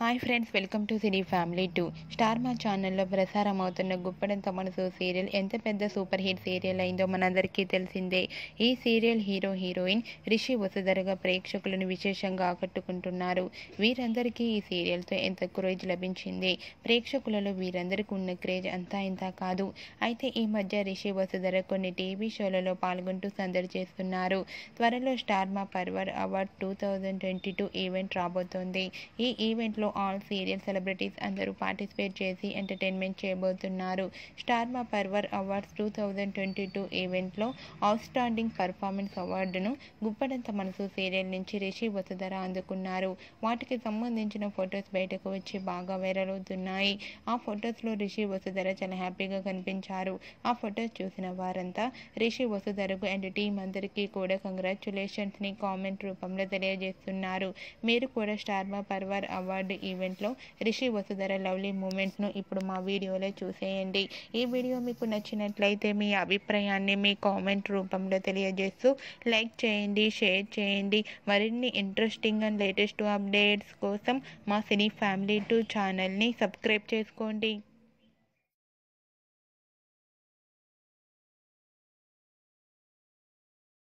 Hi friends welcome to cine family two. Star Maa ఛానల్లో ప్రసారం అవుతున్న గుప్పడంత మనసు సీరియల్ ఎంత పెద్ద సూపర్ హిట్ సీరియల్ అయిందో మనందరికీ తెలిసిందే. ఈ సీరియల్ హీరో హీరోయిన్ రిషి వసుధరగా ప్రేక్షకులను విశేషంగా ఆకట్టుకుంటున్నారు. వీరందరికీ ఈ సీరియల్తో ఎంత క్రేజ్ లభించింది? ప్రేక్షకులలో వీరందరికీ ఉన్న క్రేజ్ అంతా ఇంత కాదు. అయితే ఈ మధ్య రిషి వసుధర కొన్ని టీవీ షోలలో పాల్గొంటూ సందడి చేస్తున్నారు. త్వరలో స్టార్ మా పర్వర్ award two thousand twenty two event రాబోతోంది. ఈ ఈవెంట్లో ఆల్ సీరియల్ సెలబ్రిటీస్ అందరూ పార్టిసిపేట్ చేసి ఎంటర్టైన్మెంట్ చేయబోతున్నారు. Star Maa పర్వర్ awards two thousand twenty two ఈవెంట్లో అవుట్ స్టాండింగ్ పర్ఫార్మెన్స్ అవార్డును గుప్పడంత మనసు సీరియల్ నుంచి రిషి వసుధర అందుకున్నారు. వాటికి సంబంధించిన ఫొటోస్ బయటకు వచ్చి బాగా వైరల్ అవుతున్నాయి. ఆ ఫొటోస్లో రిషి వసుధర చాలా హ్యాపీగా కనిపించారు. ఆ ఫొటోస్ చూసిన వారంతా రిషి వసుధరకు అండ్ టీం అందరికీ కూడా కంగ్రాచులేషన్స్ని కామెంట్ రూపంలో తెలియజేస్తున్నారు. మీరు కూడా స్టార్మా పర్వర్ అవార్డు ఈవెంట్లో రిషి వసుధర లవ్లీ మూమెంట్ను ఇప్పుడు మా వీడియోలో చూసేయండి. ఈ వీడియో మీకు నచ్చినట్లయితే మీ అభిప్రాయాన్ని మీ కామెంట్ రూపంలో తెలియజేస్తూ లైక్ చేయండి షేర్ చేయండి. మరిన్ని ఇంట్రెస్టింగ్ అండ్ లేటెస్ట్ అప్డేట్స్ కోసం మా సినీ ఫ్యామిలీ టూ ఛానల్ని సబ్స్క్రైబ్ చేసుకోండి.